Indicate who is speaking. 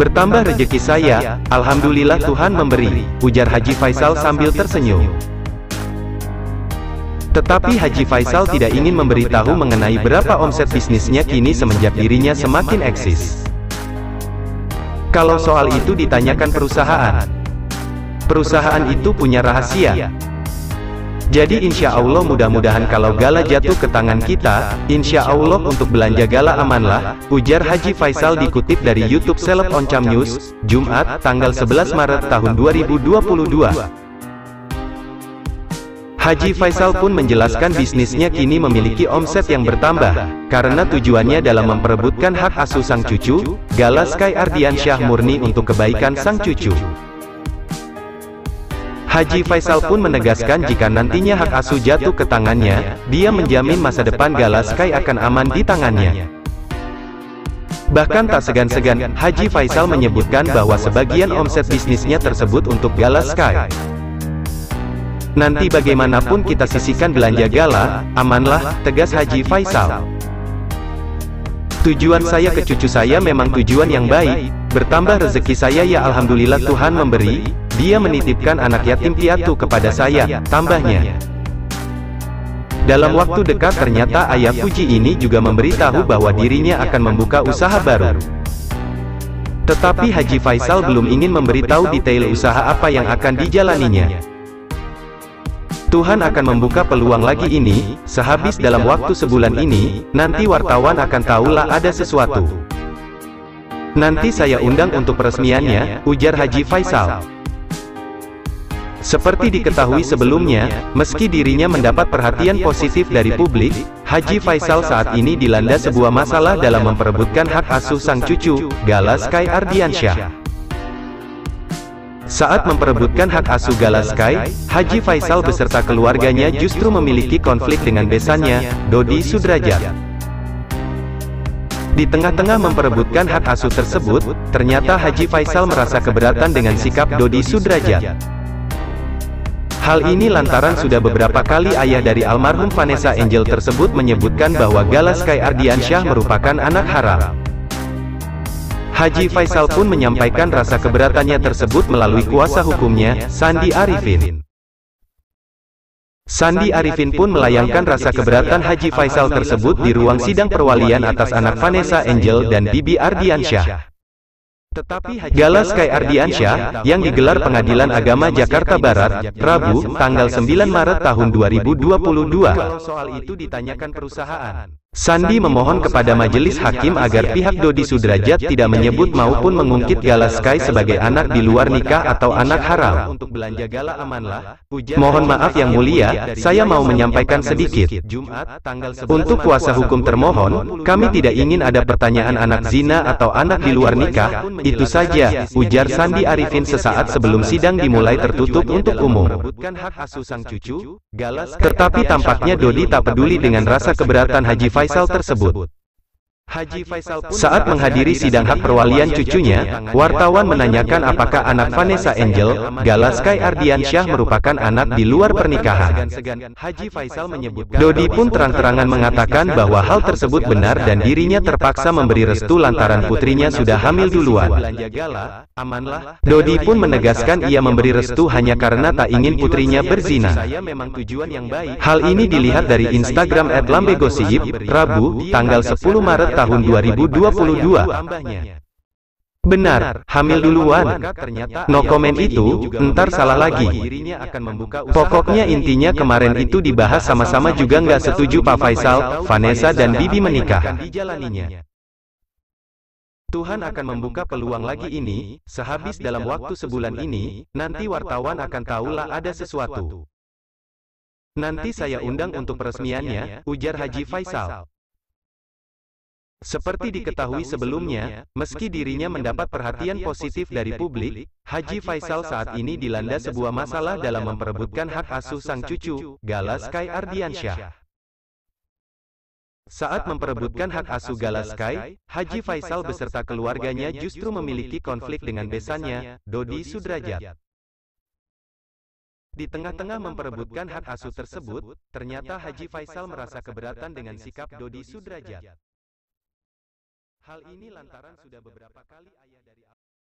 Speaker 1: Bertambah rejeki saya, Alhamdulillah Tuhan memberi, ujar Haji Faisal sambil tersenyum. Tetapi Haji Faisal tidak ingin memberitahu mengenai berapa omset bisnisnya kini semenjak dirinya semakin eksis. Kalau soal itu ditanyakan perusahaan. Perusahaan itu punya rahasia. Jadi insya Allah mudah-mudahan kalau Gala jatuh ke tangan kita, insya Allah untuk belanja Gala amanlah, ujar Haji Faisal dikutip dari Youtube Seleb Oncam News, Jumat, tanggal 11 Maret tahun 2022. Haji Faisal pun menjelaskan bisnisnya kini memiliki omset yang bertambah, karena tujuannya dalam memperebutkan hak asuh sang cucu, Gala Sky Ardiansyah murni untuk kebaikan sang cucu. Haji Faisal pun menegaskan jika nantinya hak asuh jatuh ke tangannya, dia menjamin masa depan Gala Sky akan aman di tangannya. Bahkan tak segan-segan, Haji Faisal menyebutkan bahwa sebagian omset bisnisnya tersebut untuk Gala Sky. Nanti bagaimanapun kita sisihkan belanja gala, amanlah, tegas Haji Faisal. Tujuan saya ke cucu saya memang tujuan yang baik, bertambah rezeki saya ya Alhamdulillah Tuhan memberi, dia menitipkan anak yatim piatu kepada saya, tambahnya. Dalam waktu dekat ternyata ayah Puji ini juga memberitahu bahwa dirinya akan membuka usaha baru. Tetapi Haji Faisal belum ingin memberitahu detail usaha apa yang akan dijalaninya. Tuhan akan membuka peluang lagi ini, sehabis dalam waktu sebulan ini, nanti wartawan akan tahulah ada sesuatu. Nanti saya undang untuk peresmiannya, ujar Haji Faisal. Seperti diketahui sebelumnya, meski dirinya mendapat perhatian positif dari publik, Haji Faisal saat ini dilanda sebuah masalah dalam memperebutkan hak asuh sang cucu, Gala Sky Ardiansyah. Saat memperebutkan hak asuh Gala Sky, Haji Faisal beserta keluarganya justru memiliki konflik dengan besannya, Dodi Sudrajat. Di tengah-tengah memperebutkan hak asuh tersebut, ternyata Haji Faisal merasa keberatan dengan sikap Dodi Sudrajat. Hal ini lantaran sudah beberapa kali ayah dari almarhum Vanessa Angel tersebut menyebutkan bahwa Gala Sky Ardiansyah merupakan anak haram. Haji Faisal pun menyampaikan rasa keberatannya tersebut melalui kuasa hukumnya, Sandi Arifin. Sandi Arifin pun melayangkan rasa keberatan Haji Faisal tersebut di ruang sidang perwalian atas anak Vanessa Angel dan Bibi Ardiansyah. Tetapi Gala Sky Ardiansyah, yang digelar Pengadilan Agama Jakarta Barat, Rabu, tanggal 9 Maret tahun 2022. soal itu ditanyakan perusahaan. Sandi memohon kepada majelis hakim agar pihak Dodi Sudrajat tidak menyebut maupun mengungkit Gala Sky sebagai anak di luar nikah atau anak haram. Untuk belanja Gala amanlah. Mohon maaf yang mulia, saya mau menyampaikan sedikit. Untuk kuasa hukum termohon, kami tidak ingin ada pertanyaan anak zina atau anak di luar nikah, itu saja, ujar Sandi Arifin sesaat sebelum sidang dimulai tertutup untuk umum. Tetapi tampaknya Dodi tak peduli dengan rasa keberatan Haji Faisal tersebut. Haji Faisal pun saat menghadiri sidang hak perwalian cucunya, wartawan menanyakan apakah anak Vanessa Angel, Gala Sky Ardiansyah merupakan anak di luar pernikahan. Haji Faisal menyebutkan Dodi pun terang-terangan mengatakan bahwa hal tersebut benar dan dirinya terpaksa memberi restu lantaran putrinya sudah hamil duluan. Dodi pun menegaskan ia memberi restu hanya karena tak ingin putrinya berzina. Hal ini dilihat dari Instagram @lambegosip, Rabu, tanggal 10 Maret tahun 2022. Benar, hamil duluan. No komen itu, ntar salah lagi. Pokoknya intinya kemarin itu dibahas sama-sama juga nggak setuju Pak Faisal, Vanessa dan Bibi menikah. Tuhan akan membuka peluang lagi ini, sehabis dalam waktu sebulan ini, nanti wartawan akan tahulah ada sesuatu. Nanti saya undang untuk peresmiannya, ujar Haji Faisal. Seperti diketahui sebelumnya, meski dirinya mendapat perhatian positif dari publik, Haji Faisal saat ini dilanda sebuah masalah dalam memperebutkan hak asuh sang cucu, Gala Sky Ardiansyah. Saat memperebutkan hak asuh Gala Sky, Haji Faisal beserta keluarganya justru memiliki konflik dengan besannya, Dodi Sudrajat. Di tengah-tengah memperebutkan hak asuh tersebut, ternyata Haji Faisal merasa keberatan dengan sikap Dodi Sudrajat. Hal ini lantaran sudah beberapa kali ayah dari